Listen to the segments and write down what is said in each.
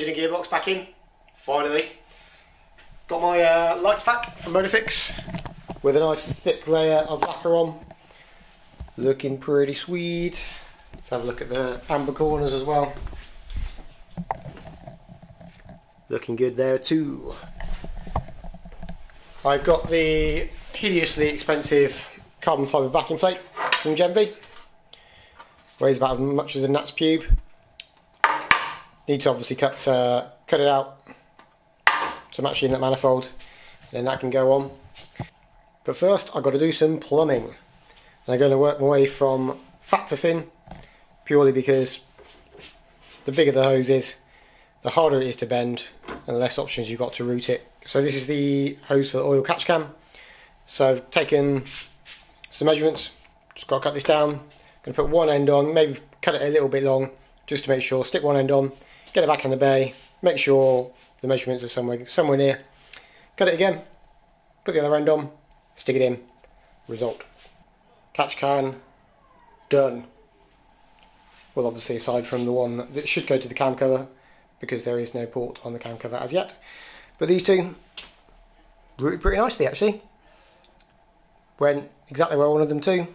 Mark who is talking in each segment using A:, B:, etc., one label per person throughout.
A: Engine and gearbox back in, finally. Got my uh, lights back from Motofix with a nice thick layer of lacquer on. Looking pretty sweet. Let's have a look at the amber corners as well. Looking good there too. I've got the hideously expensive carbon fibre backing plate from Genvi. Weighs about as much as a gnat's pube. Need to obviously cut uh, cut it out to match in that manifold, and then that can go on. But first, I've got to do some plumbing. And I'm going to work my way from fat to thin, purely because the bigger the hose is, the harder it is to bend, and the less options you've got to route it. So this is the hose for the oil catch can. So I've taken some measurements, just got to cut this down. Going to put one end on, maybe cut it a little bit long, just to make sure. Stick one end on, get it back in the bay, make sure the measurements are somewhere somewhere near. Cut it again, put the other end on, stick it in. Result. Catch can, done. Well, obviously, aside from the one that should go to the cam cover, because there is no port on the cam cover as yet. But these two routed pretty nicely actually. Went exactly where I wanted them to.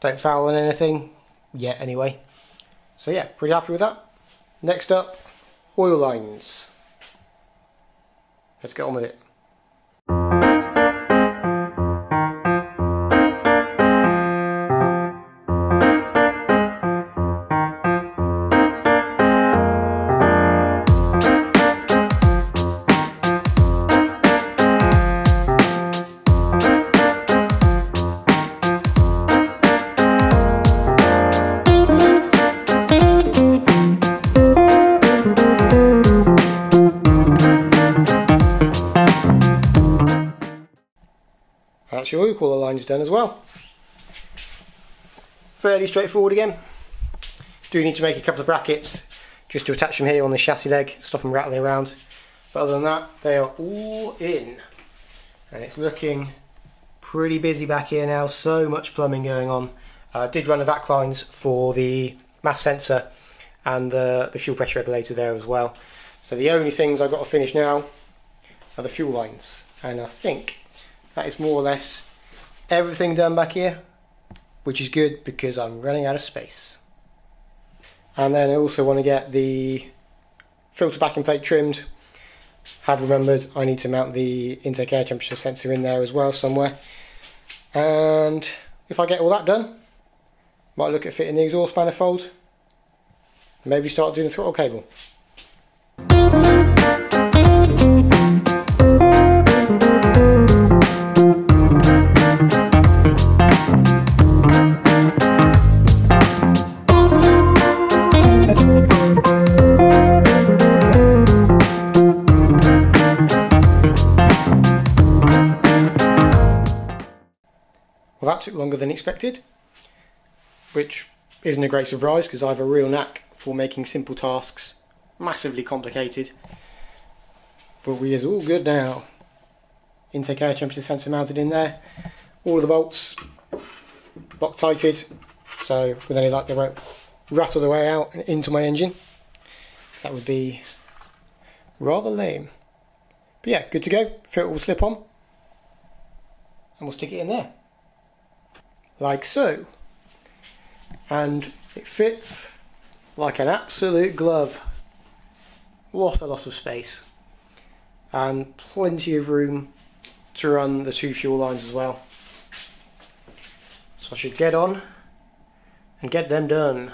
A: Don't foul on anything yet anyway. So yeah, pretty happy with that. Next up, oil lines. Let's get on with it. That's your oil cooler lines done as well. Fairly straightforward again. Do need to make a couple of brackets just to attach them here on the chassis leg, stop them rattling around. But other than that, they are all in. And it's looking pretty busy back here now, so much plumbing going on. I uh, did run the vac lines for the mass sensor and the, the fuel pressure regulator there as well. So the only things I've got to finish now are the fuel lines. And I think that is more or less everything done back here which is good because I'm running out of space. And then I also want to get the filter backing plate trimmed. Have remembered I need to mount the intake air temperature sensor in there as well somewhere. And if I get all that done might look at fitting the exhaust manifold. Maybe start doing the throttle cable longer than expected, which isn't a great surprise because I have a real knack for making simple tasks massively complicated. But we is all good now. Intake air temperature sensor mounted in there, all of the bolts lock tighted, so with any luck they won't rattle their way out and into my engine. That would be rather lame. But yeah, good to go. Filter will slip on, and we'll stick it in there like so. And it fits like an absolute glove. What a lot of space. And plenty of room to run the two fuel lines as well. So I should get on and get them done.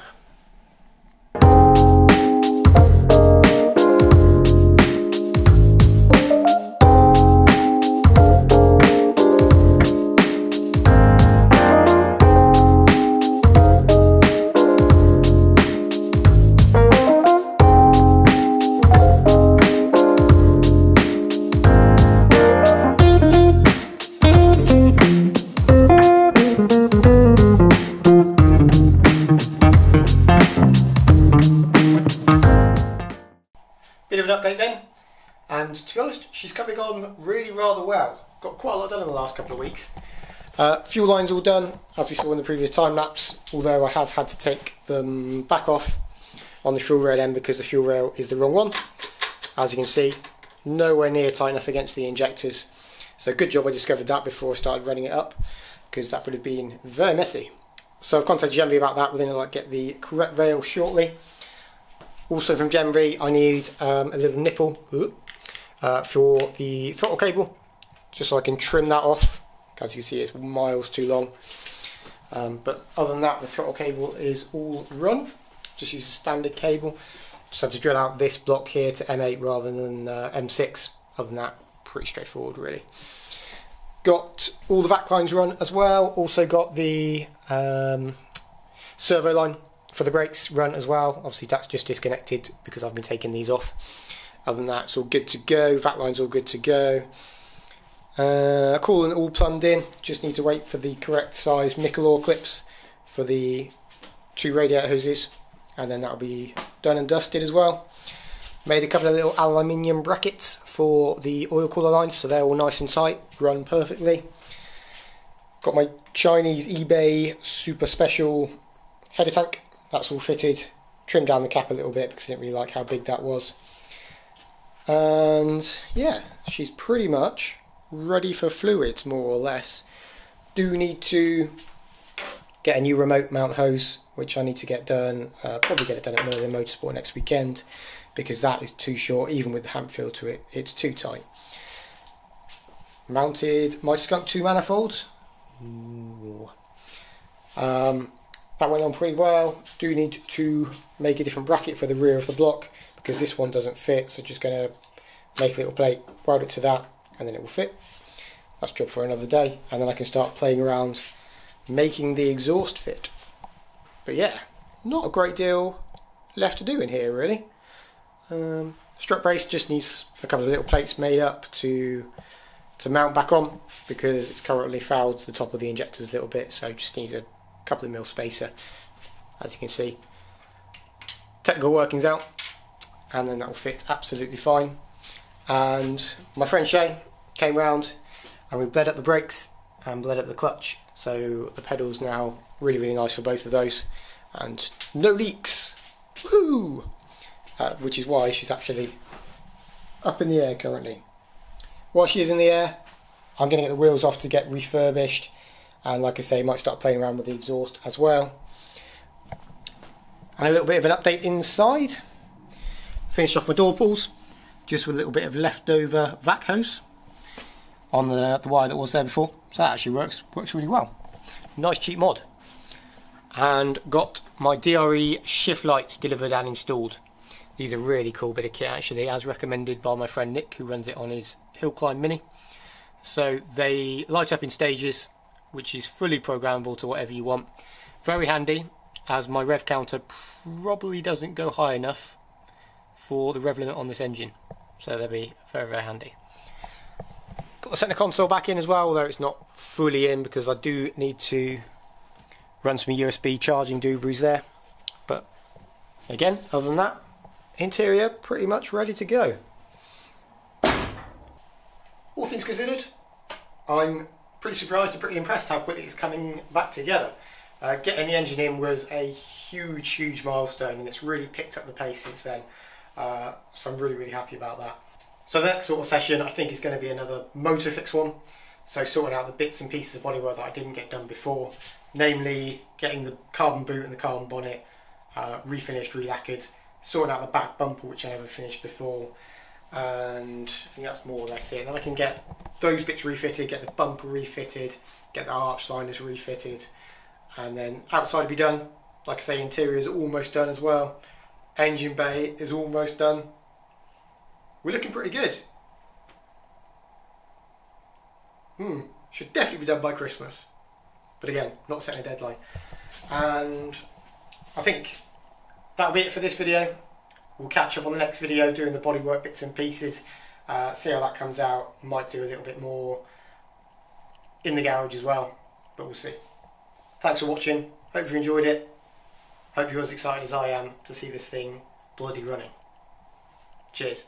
A: She's coming on really rather well. Got quite a lot done in the last couple of weeks. Uh, fuel lines all done, as we saw in the previous time lapse, although I have had to take them back off on the fuel rail end because the fuel rail is the wrong one. As you can see, nowhere near tight enough against the injectors. So good job I discovered that before I started running it up because that would have been very messy. So I've contacted Genvi about that. We're going to like get the correct rail shortly. Also from Genvi, I need um, a little nipple uh, for the throttle cable, just so I can trim that off. As you see, it's miles too long. Um, but other than that, the throttle cable is all run. Just use a standard cable. Just had to drill out this block here to M8 rather than uh, M6. Other than that, pretty straightforward really. Got all the vac lines run as well. Also got the um, servo line for the brakes run as well. Obviously that's just disconnected because I've been taking these off. Other than that, it's all good to go. Vac line's all good to go. Uh, coolant all plumbed in. Just need to wait for the correct size Mikalor clips for the two radiator hoses, and then that'll be done and dusted as well. Made a couple of little aluminium brackets for the oil cooler lines, so they're all nice and tight, run perfectly. Got my Chinese eBay super special header tank, that's all fitted. Trimmed down the cap a little bit because I didn't really like how big that was. And yeah, she's pretty much ready for fluids, more or less. Do need to get a new remote mount hose, which I need to get done, uh, probably get it done at Merlin Motorsport next weekend because that is too short, even with the hamp to it, it's too tight. Mounted my Skunk2 manifold. Um, that went on pretty well. Do need to make a different bracket for the rear of the block because this one doesn't fit, so just going to make a little plate, weld it to that, and then it will fit. That's job for another day, and then I can start playing around making the exhaust fit. But yeah, not a great deal left to do in here really. Um, strut brace just needs a couple of little plates made up to to mount back on because it's currently fouled to the top of the injectors a little bit so just needs a couple of mil spacer as you can see technical workings out and then that will fit absolutely fine and my friend Shay came round and we bled up the brakes and bled up the clutch so the pedals now really really nice for both of those and no leaks Woo! uh, which is why she's actually up in the air currently. While she is in the air, I'm going to get the wheels off to get refurbished, and like I say, might start playing around with the exhaust as well. And a little bit of an update inside. Finished off my door pulls, just with a little bit of leftover vac hose on the, the wire that was there before. So that actually works works really well. Nice cheap mod. And got my DRE shift lights delivered and installed. These are really cool bit of kit actually, as recommended by my friend Nick, who runs it on his Hill Climb Mini. So they light up in stages, which is fully programmable to whatever you want. Very handy, as my rev counter probably doesn't go high enough for the rev limit on this engine. So they'll be very, very handy. Got the centre console back in as well, although it's not fully in because I do need to run some USB charging doobies there. But again, other than that, Interior pretty much ready to go. All things considered, I'm pretty surprised and pretty impressed how quickly it's coming back together. Uh, getting the engine in was a huge, huge milestone and it's really picked up the pace since then. Uh, so I'm really, really happy about that. So the next sort of session I think is going to be another Motofix one. So sorting out the bits and pieces of bodywork that I didn't get done before. Namely, getting the carbon boot and the carbon bonnet uh, refinished, relacquered, sorting out the back bumper which I never finished before and I think that's more or less it. Then I can get those bits refitted, get the bumper refitted, get the arch liners refitted and then outside be done. Like I say interior is almost done as well. Engine bay is almost done. We're looking pretty good. Hmm, should definitely be done by Christmas. But again, not setting a deadline. And I think that'll be it for this video. We'll catch up on the next video doing the bodywork bits and pieces. Uh, see how that comes out. Might do a little bit more in the garage as well, but we'll see. Thanks for watching. Hope you enjoyed it. Hope you're as excited as I am to see this thing bloody running. Cheers.